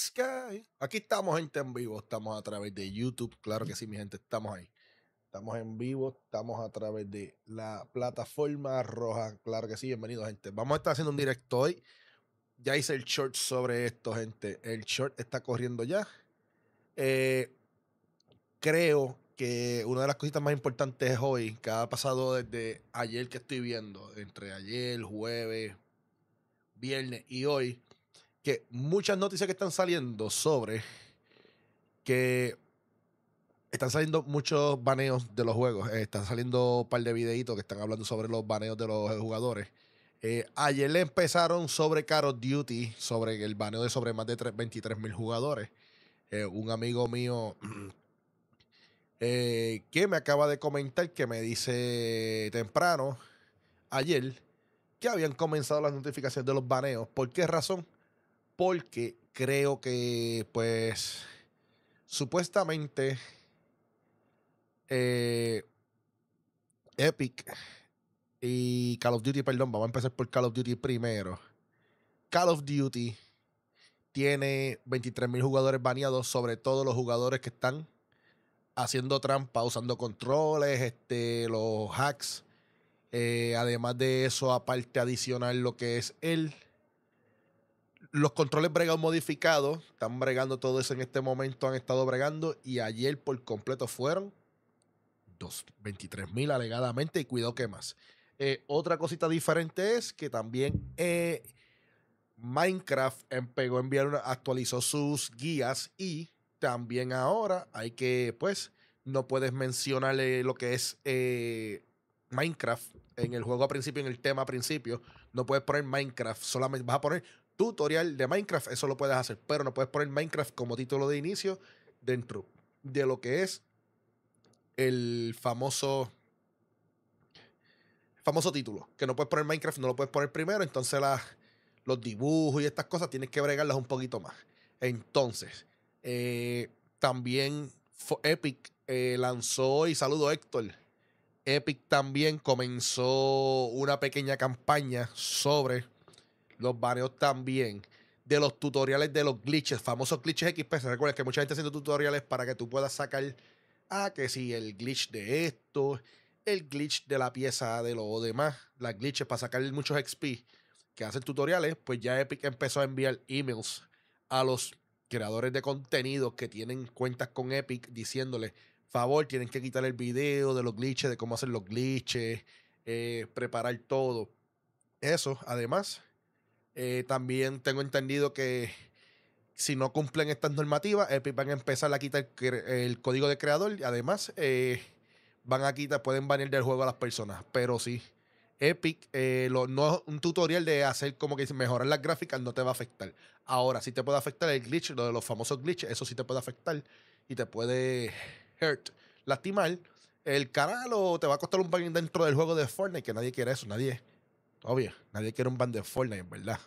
Sky. Aquí estamos, gente, en vivo. Estamos a través de YouTube. Claro que sí, mi gente, estamos ahí. Estamos en vivo, estamos a través de la plataforma roja. Claro que sí, bienvenidos, gente. Vamos a estar haciendo un directo hoy. Ya hice el short sobre esto, gente. El short está corriendo ya. Eh, creo que una de las cositas más importantes hoy, que ha pasado desde ayer que estoy viendo, entre ayer, jueves, viernes y hoy, que muchas noticias que están saliendo sobre que están saliendo muchos baneos de los juegos. Eh, están saliendo un par de videitos que están hablando sobre los baneos de los jugadores. Eh, ayer le empezaron sobre Call of Duty, sobre el baneo de sobre más de 23 mil jugadores. Eh, un amigo mío que me acaba de comentar que me dice temprano, ayer, que habían comenzado las notificaciones de los baneos. ¿Por qué razón? Porque creo que, pues, supuestamente eh, Epic y Call of Duty, perdón, vamos a empezar por Call of Duty primero. Call of Duty tiene 23.000 jugadores baneados, sobre todo los jugadores que están haciendo trampa, usando controles, este, los hacks. Eh, además de eso, aparte adicional lo que es el... Los controles bregados modificados, están bregando todo eso en este momento, han estado bregando y ayer por completo fueron 23 mil alegadamente y cuidado que más. Eh, otra cosita diferente es que también eh, Minecraft empezó a enviar, actualizó sus guías y también ahora hay que, pues, no puedes mencionarle lo que es eh, Minecraft en el juego a principio, en el tema a principio. No puedes poner Minecraft, solamente vas a poner tutorial de Minecraft, eso lo puedes hacer, pero no puedes poner Minecraft como título de inicio dentro de lo que es el famoso famoso título, que no puedes poner Minecraft, no lo puedes poner primero, entonces los dibujos y estas cosas tienes que bregarlas un poquito más. Entonces, eh, también Epic eh, lanzó, y saludo Héctor, Epic también comenzó una pequeña campaña sobre los baneos también de los tutoriales de los glitches, famosos glitches XP. Recuerda que mucha gente haciendo tutoriales para que tú puedas sacar Ah, que si el glitch de esto, el glitch de la pieza de lo demás, las glitches para sacar muchos XP que hacen tutoriales, pues ya Epic empezó a enviar emails a los creadores de contenido que tienen cuentas con Epic diciéndole, favor, tienen que quitar el video de los glitches, de cómo hacer los glitches, eh, preparar todo. Eso, además, eh, también tengo entendido que si no cumplen estas normativas, Epic van a empezar a quitar el código de creador y además eh, van a quitar, pueden banear del juego a las personas. Pero sí, Epic, eh, lo, no un tutorial de hacer como que mejorar las gráficas no te va a afectar. Ahora, sí te puede afectar el glitch, lo de los famosos glitches, eso sí te puede afectar y te puede hurt, lastimar. El canal o te va a costar un ban dentro del juego de Fortnite, que nadie quiere eso, nadie. Obvio, nadie quiere un ban de Fortnite, en verdad.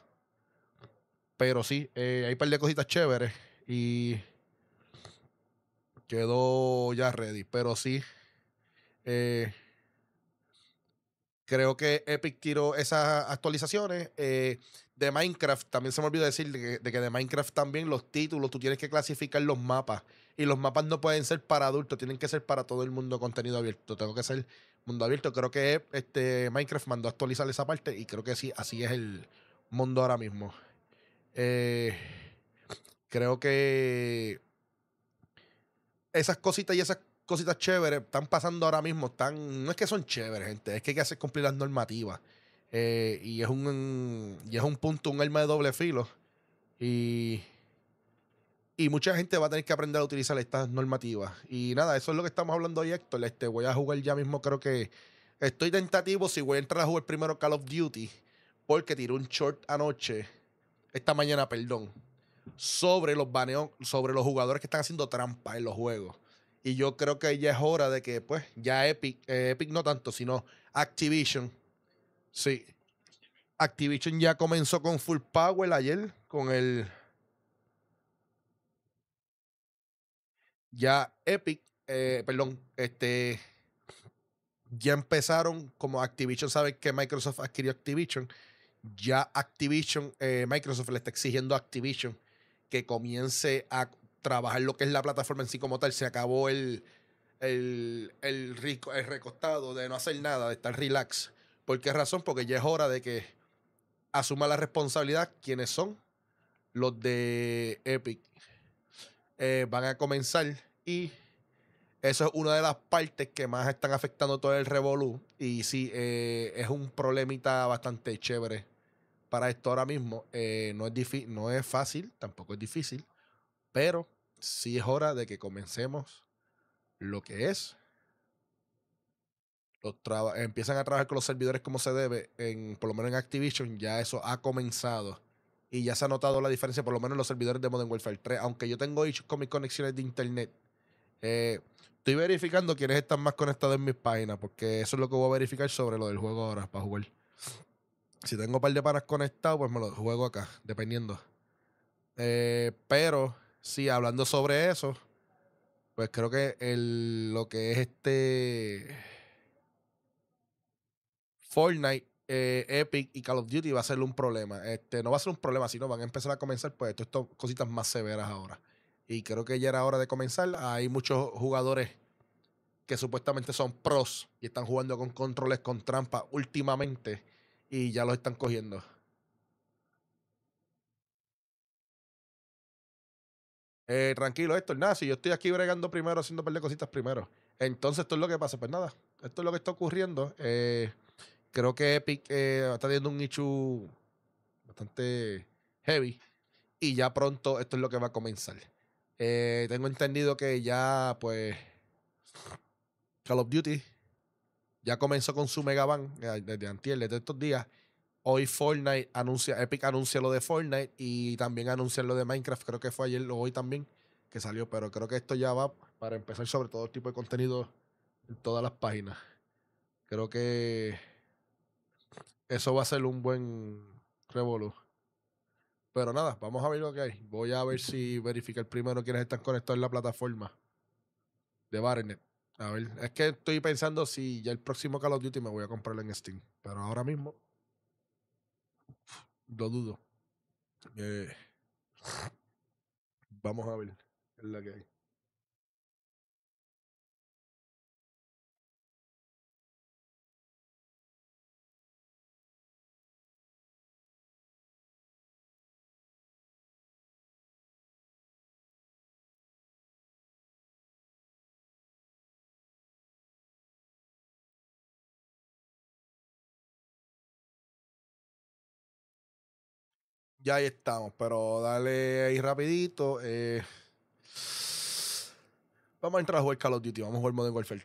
Pero sí, eh, hay un par de cositas chéveres y quedó ya ready. Pero sí, eh, creo que Epic tiró esas actualizaciones. Eh, de Minecraft, también se me olvidó decir de que, de Minecraft también los títulos, tú tienes que clasificar los mapas. Y los mapas no pueden ser para adultos, tienen que ser para todo el mundo contenido abierto. Tengo que ser mundo abierto. Creo que este Minecraft mandó a actualizar esa parte y creo que sí, así es el mundo ahora mismo. Eh, creo que esas cositas y esas cositas chéveres están pasando ahora mismo. Están, no es que son chéveres, gente, es que hay que hacer cumplir las normativas. Eh, y, es un, y es un punto, un arma de doble filo. Y, y mucha gente va a tener que aprender a utilizar estas normativas. Y nada, eso es lo que estamos hablando hoy, Héctor. Este, voy a jugar ya mismo, creo que estoy tentativo si voy a entrar a jugar primero Call of Duty. Porque tiré un short anoche esta mañana, perdón, sobre los baneos, sobre los jugadores que están haciendo trampa en los juegos. Y yo creo que ya es hora de que, pues, ya Epic, eh, Epic no tanto, sino Activision. Sí. Activision ya comenzó con Full Power ayer, con el. Ya Epic, eh, perdón, este. Ya empezaron, como Activision sabe que Microsoft adquirió Activision, ya Activision, eh, Microsoft le está exigiendo a Activision que comience a trabajar lo que es la plataforma en sí como tal. Se acabó el, el, el, rico, el recostado de no hacer nada, de estar relax. ¿Por qué razón? Porque ya es hora de que asuma la responsabilidad quienes son los de Epic. Eh, van a comenzar y eso es una de las partes que más están afectando todo el revolú. Y sí, eh, es un problemita bastante chévere para esto ahora mismo. Eh, no, es no es fácil, tampoco es difícil, pero sí es hora de que comencemos lo que es. Los empiezan a trabajar con los servidores como se debe, en, por lo menos en Activision, ya eso ha comenzado. Y ya se ha notado la diferencia, por lo menos en los servidores de Modern Warfare 3. Aunque yo tengo issues con mis conexiones de internet, eh, estoy verificando quiénes están más conectados en mis páginas, porque eso es lo que voy a verificar sobre lo del juego ahora para jugar. Si tengo un par de panas conectados, pues me lo juego acá, dependiendo. Eh, pero, sí, hablando sobre eso, pues creo que el, lo que es este Fortnite, eh, Epic y Call of Duty va a ser un problema. Este, no va a ser un problema, sino van a empezar a comenzar pues estas cositas más severas ahora. Y creo que ya era hora de comenzar. Hay muchos jugadores que supuestamente son pros y están jugando con controles con trampa últimamente y ya los están cogiendo. Eh, tranquilo, Héctor, nada, si yo estoy aquí bregando primero, haciendo un par de cositas primero. Entonces, esto es lo que pasa. Pues nada, esto es lo que está ocurriendo. Eh, creo que Epic eh, está teniendo un nicho bastante heavy. Y ya pronto esto es lo que va a comenzar. tengo entendido que ya, pues, Call of Duty ya comenzó con su Megaban desde antier, desde estos días. Hoy Fortnite anuncia, Epic anuncia lo de Fortnite y también anuncia lo de Minecraft. Creo que fue ayer o hoy también que salió, pero creo que esto ya va para empezar sobre todo tipo de contenido en todas las páginas. Creo que eso va a ser un buen revolú. Pero nada, vamos a ver lo que hay. Voy a ver si verifica primero quiénes están conectados en la plataforma de Barnet. A ver, es que estoy pensando si ya el próximo Call of Duty me voy a comprarlo en Steam. Pero ahora mismo lo dudo. Eh, vamos a ver. Es la que hay. Ya ahí estamos, pero dale ahí rapidito. Eh, vamos a entrar a jugar Call of Duty, vamos a jugar Modern Warfare